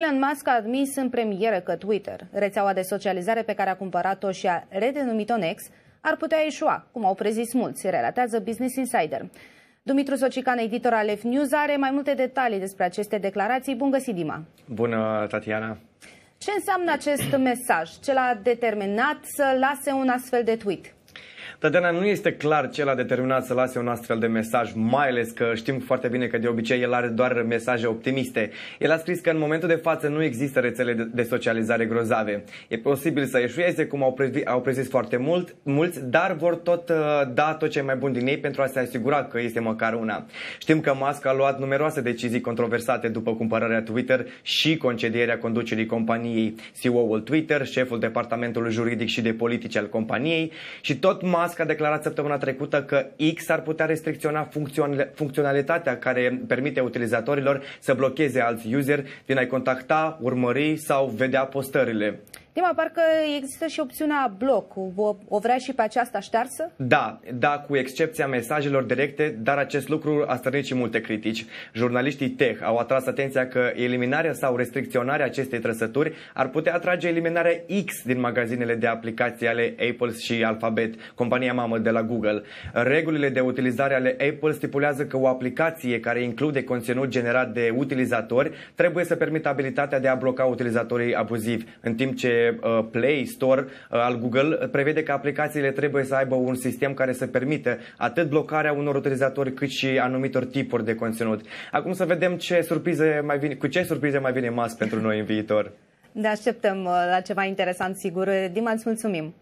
Elon Musk a admis în premieră că Twitter, rețeaua de socializare pe care a cumpărat-o și a redenumit-o Nex, ar putea ieșua, cum au prezis mulți, relatează Business Insider. Dumitru Socican, editor al F News, are mai multe detalii despre aceste declarații. Bun găsit, Dima! Bună, Tatiana! Ce înseamnă acest mesaj? Ce l-a determinat să lase un astfel de tweet? Tatiana, nu este clar ce l-a determinat să lase un astfel de mesaj, mai ales că știm foarte bine că de obicei el are doar mesaje optimiste. El a scris că în momentul de față nu există rețele de socializare grozave. E posibil să eșueze, cum au, previ, au prezis foarte mult, mulți, dar vor tot uh, da tot ce mai bun din ei pentru a se asigura că este măcar una. Știm că Musk a luat numeroase decizii controversate după cumpărarea Twitter și concedierea conducerii companiei. CEO-ul Twitter, șeful departamentului juridic și de politici al companiei și tot Musk Musk a declarat săptămâna trecută că X ar putea restricționa funcționalitatea care permite utilizatorilor să blocheze alți user din a-i contacta, urmări sau vedea postările. Dima, parcă există și opțiunea bloc. O, o vrea și pe aceasta ștearsă? Da, da, cu excepția mesajelor directe, dar acest lucru a stârnit și multe critici. Jurnaliștii tech au atras atenția că eliminarea sau restricționarea acestei trăsături ar putea atrage eliminarea X din magazinele de aplicații ale Apple și Alphabet, compania mamă de la Google. Regulile de utilizare ale Apple stipulează că o aplicație care include conținut generat de utilizatori trebuie să permită abilitatea de a bloca utilizatorii abuzivi, în timp ce uh, Play Store uh, al Google prevede că aplicațiile trebuie să aibă un sistem care să permită atât blocarea unor utilizatori cât și anumitor tipuri de conținut. Acum să vedem ce surprize mai vine, cu ce surprize mai vine Musk pentru noi în viitor. Ne așteptăm uh, la ceva interesant, sigur. Dima, îți mulțumim!